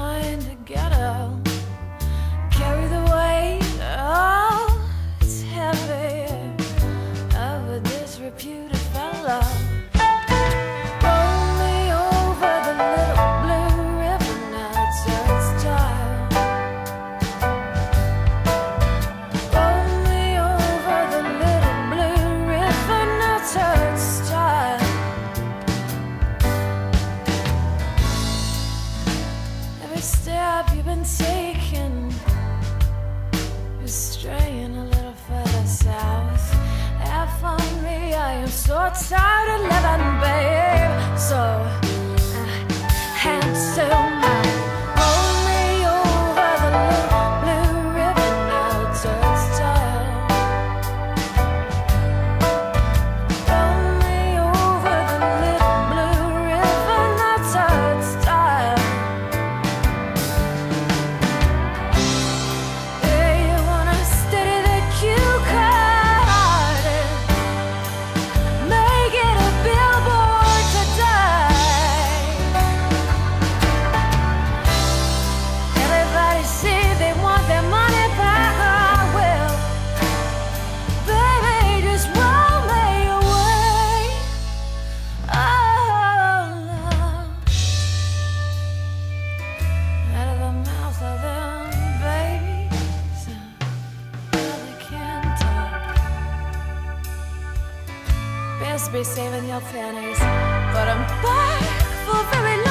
Trying to get out, carry the weight oh it's heavy of a disreputed be saving your pennies, but I'm back for very long.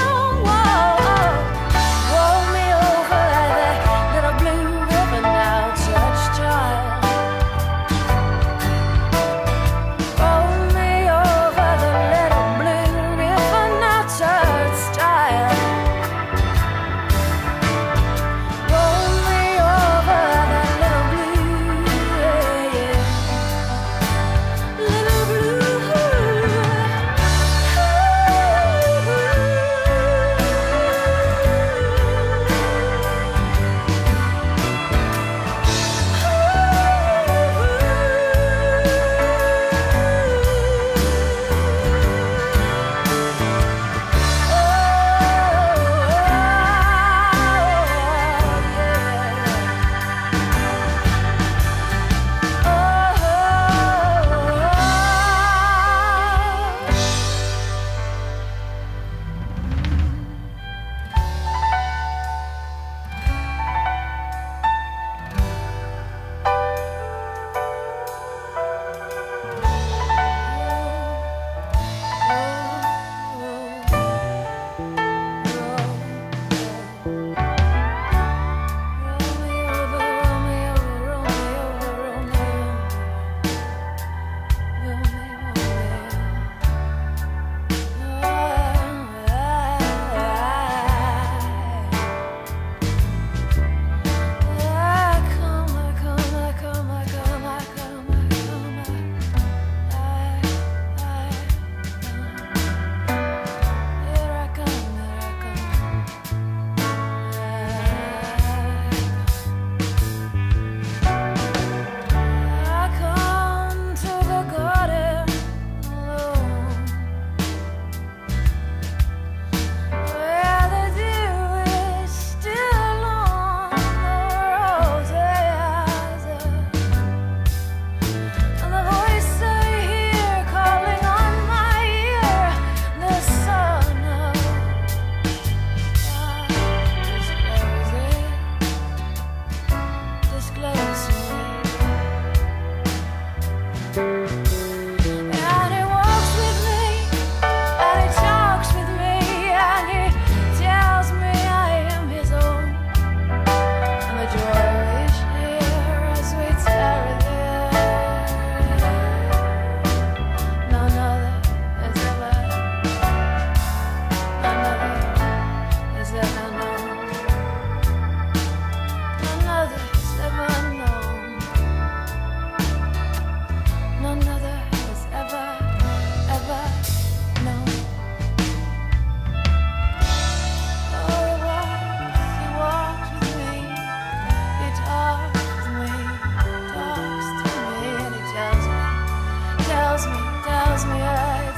tells me, tells me I